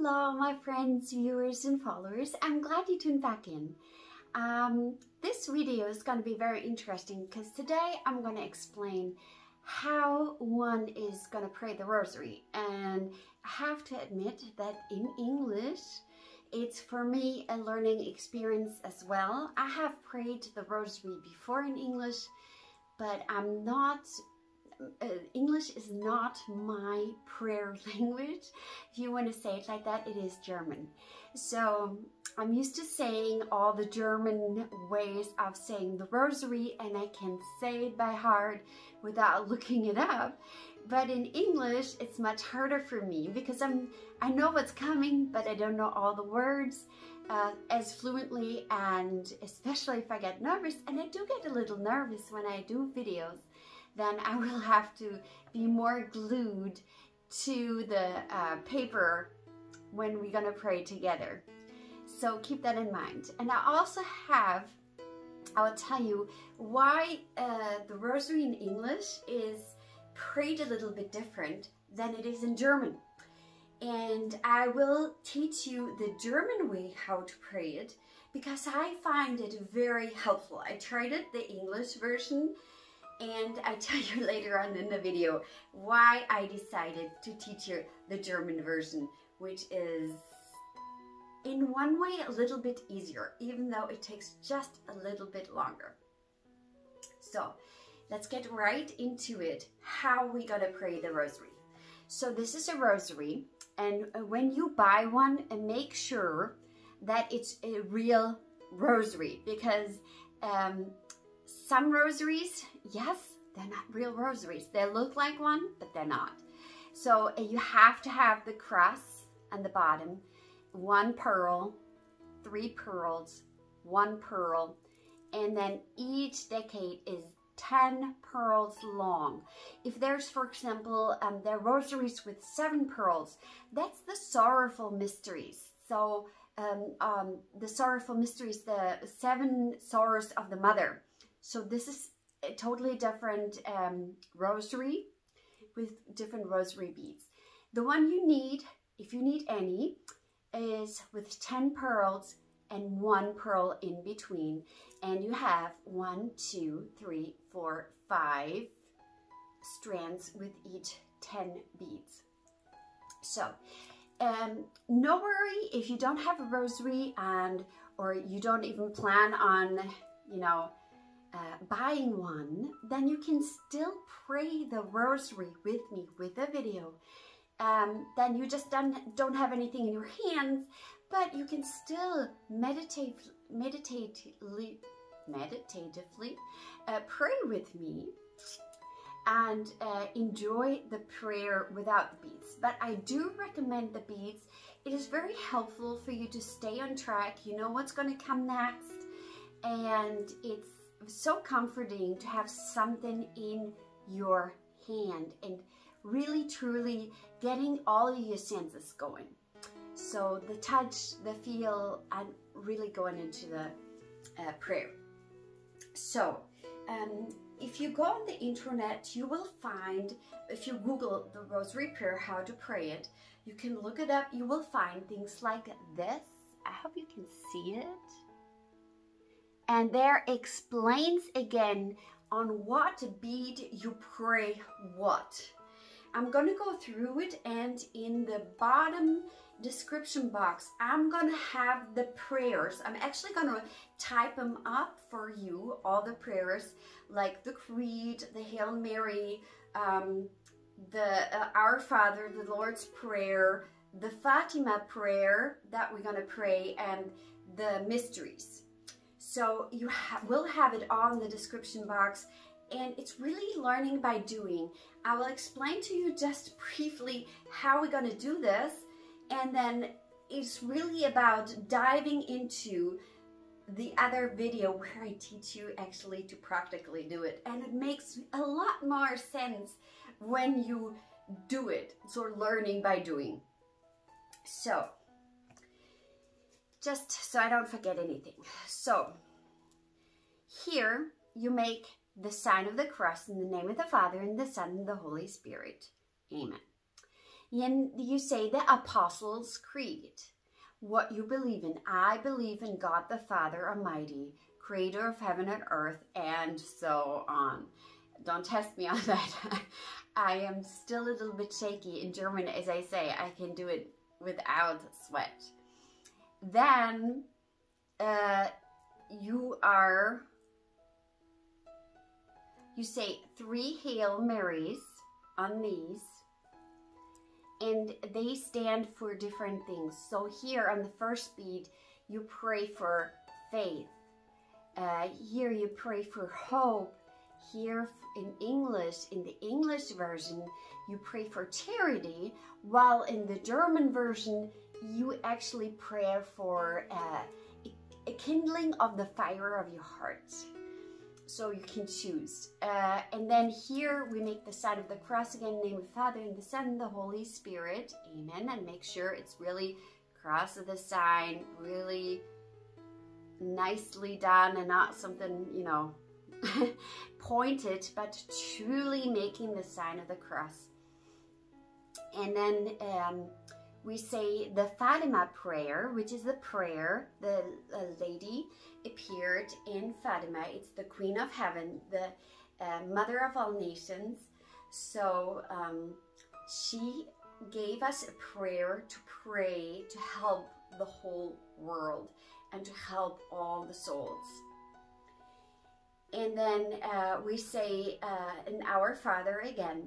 Hello, my friends, viewers, and followers. I'm glad you tuned back in. Um, this video is going to be very interesting because today I'm going to explain how one is going to pray the rosary. And I have to admit that in English, it's for me a learning experience as well. I have prayed the rosary before in English, but I'm not uh, English is not my prayer language. If you want to say it like that, it is German. So I'm used to saying all the German ways of saying the rosary and I can say it by heart without looking it up. But in English, it's much harder for me because I'm I know what's coming, but I don't know all the words uh, as fluently and especially if I get nervous, and I do get a little nervous when I do videos then I will have to be more glued to the uh, paper when we're gonna pray together. So keep that in mind. And I also have, I'll tell you why uh, the rosary in English is prayed a little bit different than it is in German. And I will teach you the German way how to pray it because I find it very helpful. I tried it, the English version, and I tell you later on in the video why I decided to teach you the German version, which is in one way a little bit easier, even though it takes just a little bit longer. So let's get right into it, how we gotta pray the rosary. So this is a rosary, and when you buy one, make sure that it's a real rosary because um, some rosaries, yes, they're not real rosaries. They look like one, but they're not. So uh, you have to have the cross on the bottom, one pearl, three pearls, one pearl, and then each decade is 10 pearls long. If there's, for example, um, there are rosaries with seven pearls, that's the sorrowful mysteries. So um, um, the sorrowful mysteries, the seven sorrows of the mother. So this is a totally different um, rosary with different rosary beads. The one you need, if you need any, is with 10 pearls and one pearl in between. And you have one, two, three, four, five strands with each 10 beads. So, um, no worry if you don't have a rosary and or you don't even plan on, you know, uh, buying one, then you can still pray the rosary with me with a video. Um, then you just don't, don't have anything in your hands, but you can still meditate, meditatively, meditatively uh, pray with me and uh, enjoy the prayer without the beads. But I do recommend the beads. It is very helpful for you to stay on track. You know what's going to come next. And it's so comforting to have something in your hand and really truly getting all of your senses going. So the touch, the feel, and really going into the uh, prayer. So um, if you go on the internet, you will find, if you Google the Rosary Prayer, how to pray it, you can look it up, you will find things like this. I hope you can see it and there explains again on what bead you pray what. I'm to go through it and in the bottom description box, I'm to have the prayers. I'm actually to type them up for you, all the prayers, like the Creed, the Hail Mary, um, the uh, Our Father, the Lord's Prayer, the Fatima prayer that we're to pray, and the mysteries. So you ha will have it all in the description box and it's really learning by doing. I will explain to you just briefly how we're gonna do this and then it's really about diving into the other video where I teach you actually to practically do it and it makes a lot more sense when you do it, so learning by doing. So just so I don't forget anything. So here you make the sign of the cross in the name of the Father and the Son and the Holy Spirit. Amen. Then you say the Apostles' Creed. What you believe in. I believe in God the Father Almighty, creator of heaven and earth, and so on. Don't test me on that. I am still a little bit shaky in German, as I say. I can do it without sweat. Then uh, you are, you say three Hail Marys on these, and they stand for different things. So here on the first beat, you pray for faith. Uh, here you pray for hope. Here in English, in the English version, you pray for charity, while in the German version, you actually pray for uh, a kindling of the fire of your heart. So you can choose. Uh, and then here we make the sign of the cross again, name of the Father and the Son and the Holy Spirit. Amen. And make sure it's really cross of the sign, really nicely done and not something, you know, pointed, but truly making the sign of the cross. And then um, we say the Fatima prayer, which is the prayer the lady appeared in Fatima. It's the Queen of Heaven, the uh, Mother of all nations. So um, she gave us a prayer to pray to help the whole world and to help all the souls. And then uh, we say uh, an Our Father again,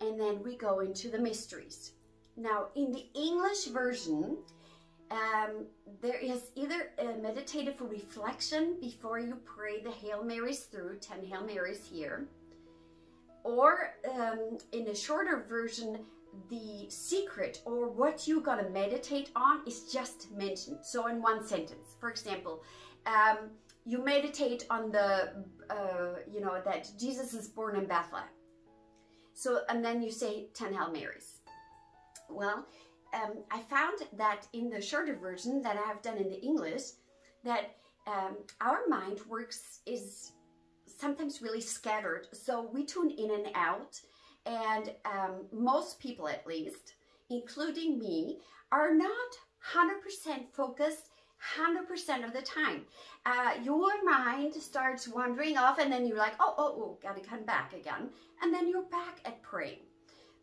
and then we go into the mysteries. Now, in the English version, um, there is either a meditative reflection before you pray the Hail Marys through, 10 Hail Marys here, or um, in a shorter version, the secret or what you're going to meditate on is just mentioned. So in one sentence, for example, um, you meditate on the, uh, you know, that Jesus is born in Bethlehem. So, and then you say 10 Hail Marys. Well, um, I found that in the shorter version that I have done in the English, that um, our mind works is sometimes really scattered. So we tune in and out, and um, most people at least, including me, are not 100% focused 100% of the time. Uh, your mind starts wandering off and then you're like, oh, oh, oh, gotta come back again. And then you're back at praying.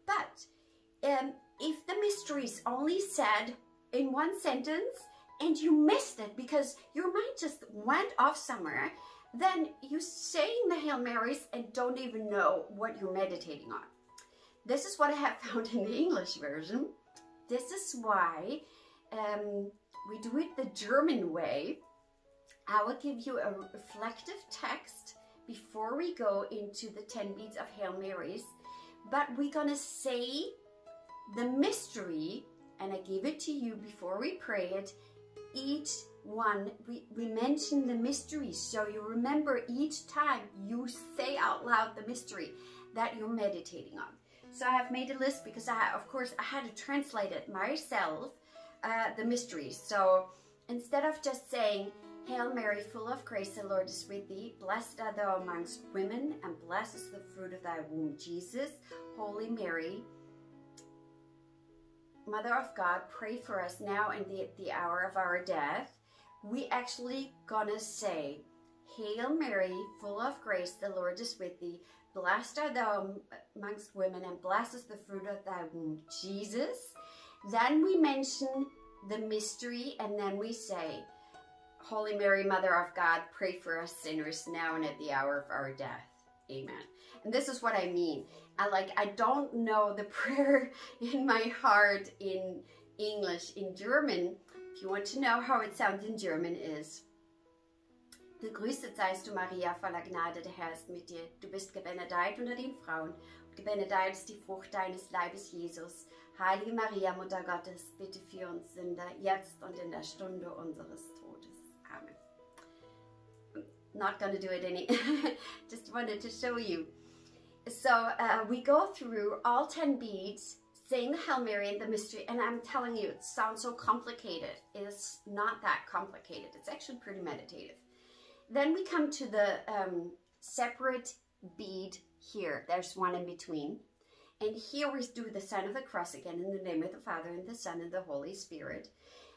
But um, if the mystery is only said in one sentence and you missed it because your mind just went off somewhere, then you saying the Hail Marys and don't even know what you're meditating on. This is what I have found in the English version. This is why um, we do it the German way. I will give you a reflective text before we go into the 10 beads of Hail Marys, but we're gonna say the mystery, and I give it to you before we pray it, each one, we, we mention the mystery. So you remember each time you say out loud the mystery that you're meditating on. So I have made a list because I, of course, I had to translate it myself, uh, the mysteries. So instead of just saying, Hail Mary, full of grace, the Lord is with thee. Blessed art thou amongst women, and blessed is the fruit of thy womb, Jesus. Holy Mary, Mother of God, pray for us now and the, the hour of our death. We actually gonna say, Hail Mary, full of grace, the Lord is with thee. Blessed art thou amongst women, and blessed is the fruit of thy womb, Jesus. Then we mention the mystery, and then we say, Holy Mary, Mother of God, pray for us sinners now and at the hour of our death. Amen. And this is what I mean. I like, I don't know the prayer in my heart in English. In German, if you want to know how it sounds in German is, Gegrüßet seist du, Maria, voller Gnade, der Herr ist mit dir. Du bist gebenedeit unter den Frauen. Und gebenedeit ist die Frucht deines Leibes, Jesus. Heilige Maria, Mutter Gottes, bitte für uns Sünder, jetzt und in der Stunde unseres Todes. Amen. Not gonna do it any. Just wanted to show you. So uh, we go through all 10 beads, saying the Hail Mary and the mystery, and I'm telling you, it sounds so complicated. It's not that complicated. It's actually pretty meditative. Then we come to the um, separate bead here. There's one in between. And here we do the sign of the cross again in the name of the Father and the Son and the Holy Spirit.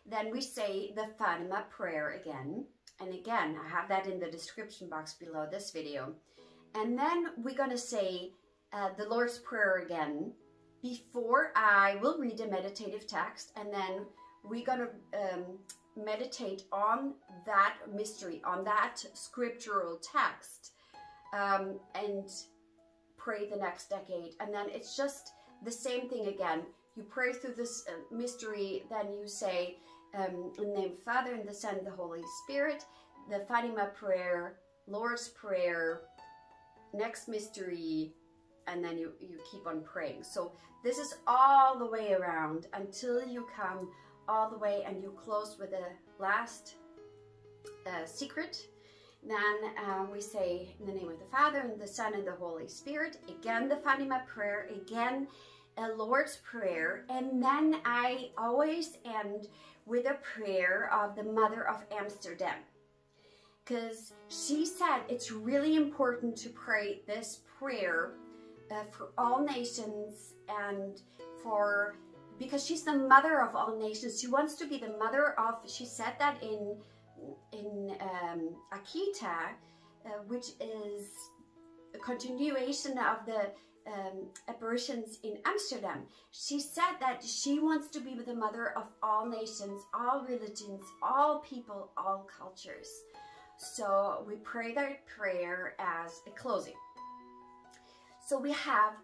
Then we say the Fatima prayer again. And again, I have that in the description box below this video. And then we're going to say uh, the Lord's Prayer again before I will read a meditative text. And then we're going to um, meditate on that mystery, on that scriptural text. Um, and pray the next decade. And then it's just the same thing again. You pray through this uh, mystery, then you say, um, in the name Father, and the Son, and the Holy Spirit, the Fatima prayer, Lord's Prayer, next mystery, and then you, you keep on praying. So this is all the way around until you come all the way and you close with the last uh, secret then um, we say in the name of the Father and the Son and the Holy Spirit. Again, the Fatima prayer. Again, a Lord's Prayer. And then I always end with a prayer of the Mother of Amsterdam. Because she said it's really important to pray this prayer uh, for all nations and for because she's the mother of all nations. She wants to be the mother of, she said that in in um, Akita, uh, which is a continuation of the um, apparitions in Amsterdam. She said that she wants to be the mother of all nations, all religions, all people, all cultures. So we pray that prayer as a closing. So we have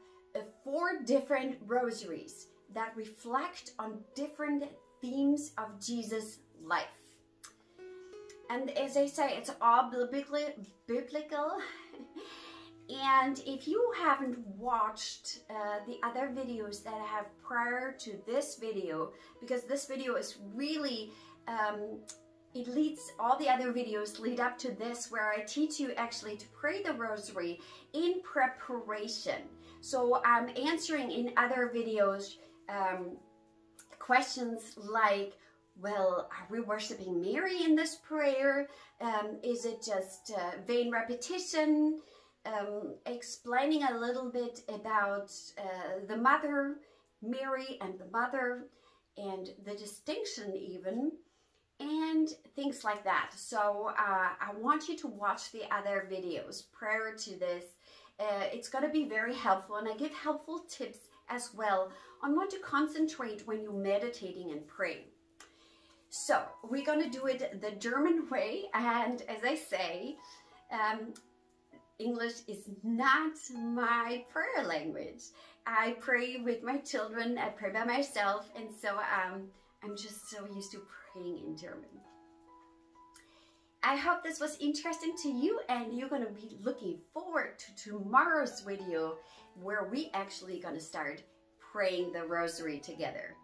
four different rosaries that reflect on different themes of Jesus' life. And as I say, it's all biblical. and if you haven't watched uh, the other videos that I have prior to this video, because this video is really, um, it leads, all the other videos lead up to this where I teach you actually to pray the rosary in preparation. So I'm answering in other videos um, questions like, well, are we worshiping Mary in this prayer? Um, is it just uh, vain repetition? Um, explaining a little bit about uh, the mother, Mary and the mother, and the distinction even, and things like that. So uh, I want you to watch the other videos prior to this. Uh, it's going to be very helpful, and I give helpful tips as well on what to concentrate when you're meditating and praying. So we're gonna do it the German way. And as I say, um, English is not my prayer language. I pray with my children, I pray by myself, and so um, I'm just so used to praying in German. I hope this was interesting to you and you're gonna be looking forward to tomorrow's video where we actually gonna start praying the rosary together.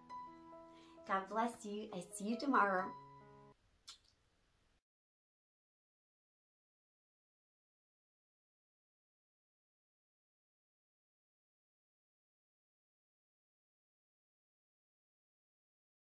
God bless you. I see you tomorrow.